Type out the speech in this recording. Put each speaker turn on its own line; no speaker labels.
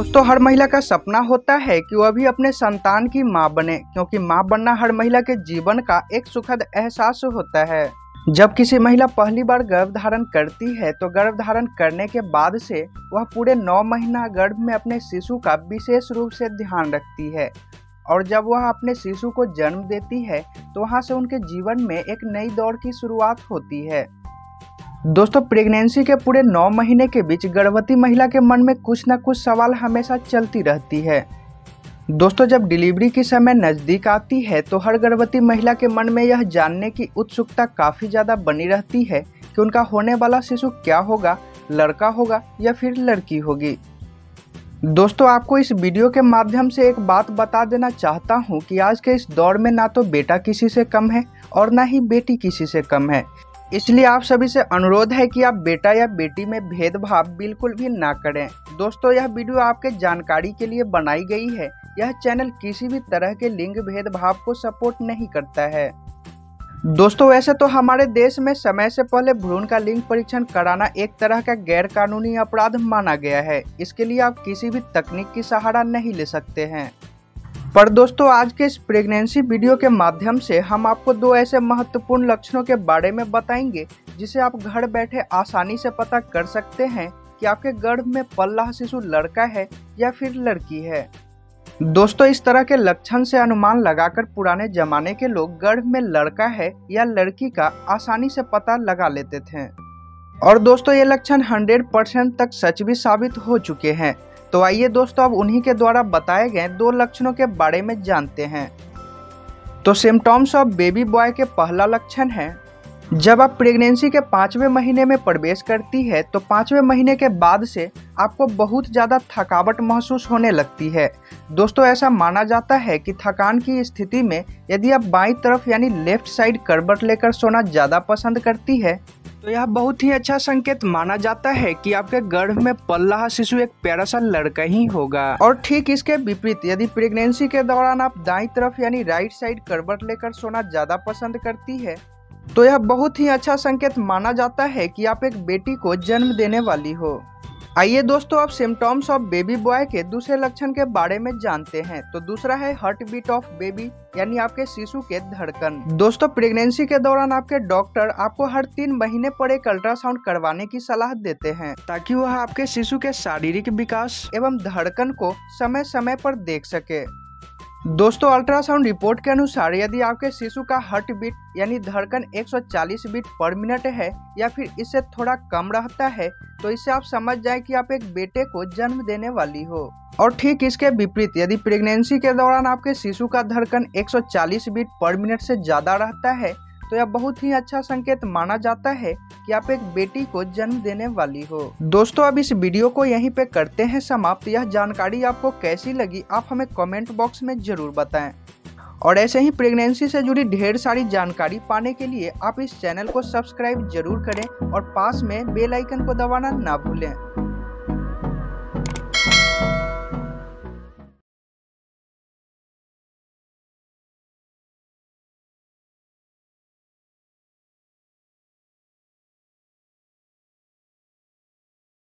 दोस्तों, हर महिला का सपना होता है कि वह भी अपने संतान की माँ बने, क्योंकि माँ बनना हर महिला के जीवन का एक सुखद एहसास होता है। जब किसी महिला पहली बार गर्भ धारण करती है तो गर्भ धारण करने के बाद से वह पूरे नौ महीना गर्भ में अपने शिशु का विशेष रूप से ध्यान रखती है। और जब वह अपने शिशु को जन्म देती है तो वहाँ से उनके जीवन में एक नई दौर की शुरुआत होती है। दोस्तों प्रेगनेंसी के पूरे नौ महीने के बीच गर्भवती महिला के मन में कुछ न कुछ सवाल हमेशा चलती रहती है। दोस्तों, जब डिलीवरी की समय नज़दीक आती है तो हर गर्भवती महिला के मन में यह जानने की उत्सुकता काफ़ी ज़्यादा बनी रहती है कि उनका होने वाला शिशु क्या होगा, लड़का होगा या फिर लड़की होगी। दोस्तों, आपको इस वीडियो के माध्यम से एक बात बता देना चाहता हूँ कि आज के इस दौर में ना तो बेटा किसी से कम है और ना ही बेटी किसी से कम है। इसलिए आप सभी से अनुरोध है कि आप बेटा या बेटी में भेदभाव बिल्कुल भी ना करें। दोस्तों, यह वीडियो आपके जानकारी के लिए बनाई गई है। यह चैनल किसी भी तरह के लिंग भेदभाव को सपोर्ट नहीं करता है। दोस्तों, वैसे तो हमारे देश में समय से पहले भ्रूण का लिंग परीक्षण कराना एक तरह का गैर कानूनी अपराध माना गया है। इसके लिए आप किसी भी तकनीक की सहारा नहीं ले सकते हैं। पर दोस्तों, आज के इस प्रेगनेंसी वीडियो के माध्यम से हम आपको दो ऐसे महत्वपूर्ण लक्षणों के बारे में बताएँगे, जिसे आप घर बैठे आसानी से पता कर सकते हैं कि आपके गर्भ में पल रहा शिशु लड़का है या फिर लड़की है। दोस्तों, इस तरह के लक्षण से अनुमान लगाकर पुराने जमाने के लोग गर्भ में लड़का है या लड़की का आसानी से पता लगा लेते थे। और दोस्तों, ये लक्षण 100 परसेंट तक सच भी साबित हो चुके हैं। तो आइए दोस्तों, अब उन्हीं के द्वारा बताए गए दो लक्षणों के बारे में जानते हैं। तो सिम्टॉम्स ऑफ़ बेबी बॉय के पहला लक्षण है जब आप प्रेगनेंसी के पाँचवें महीने में प्रवेश करती है तो पाँचवें महीने के बाद से आपको बहुत ज़्यादा थकावट महसूस होने लगती है। दोस्तों, ऐसा माना जाता है कि थकान की स्थिति में यदि आप बाईं तरफ़ यानी लेफ़्ट साइड करबट लेकर सोना ज़्यादा पसंद करती है तो यह बहुत ही अच्छा संकेत माना जाता है कि आपके गर्भ में पल रहा शिशु एक प्यारा सा लड़का ही होगा। और ठीक इसके विपरीत, यदि प्रेगनेंसी के दौरान आप दाई तरफ़ यानी राइट साइड करबट लेकर सोना ज़्यादा पसंद करती है तो यह बहुत ही अच्छा संकेत माना जाता है कि आप एक बेटी को जन्म देने वाली हो। आइए दोस्तों, अब सिम्टॉम्स ऑफ़ बेबी बॉय के दूसरे लक्षण के बारे में जानते हैं। तो दूसरा है हार्ट बीट ऑफ़ बेबी यानी आपके शिशु के धड़कन। दोस्तों प्रेगनेंसी के दौरान आपके डॉक्टर आपको हर तीन महीने पर एक अल्ट्रासाउंड करवाने की सलाह देते हैं, ताकि वह आपके शिशु के शारीरिक विकास एवं धड़कन को समय समय पर देख सके। दोस्तों, अल्ट्रासाउंड रिपोर्ट के अनुसार यदि आपके शिशु का हार्ट बीट यानी धड़कन 140 बीट पर मिनट है या फिर इससे थोड़ा कम रहता है तो इससे आप समझ जाएँ कि आप एक बेटे को जन्म देने वाली हो। और ठीक इसके विपरीत, यदि प्रेगनेंसी के दौरान आपके शिशु का धड़कन 140 बीट पर मिनट से ज़्यादा रहता है तो यह बहुत ही अच्छा संकेत माना जाता है कि आप एक बेटी को जन्म देने वाली हो। दोस्तों, अब इस वीडियो को यहीं पे करते हैं समाप्त। यह जानकारी आपको कैसी लगी, आप हमें कमेंट बॉक्स में ज़रूर बताएँ। और ऐसे ही प्रेगनेंसी से जुड़ी ढेर सारी जानकारी पाने के लिए आप इस चैनल को सब्सक्राइब ज़रूर करें और पास में बेल आइकन को दबाना ना भूलें।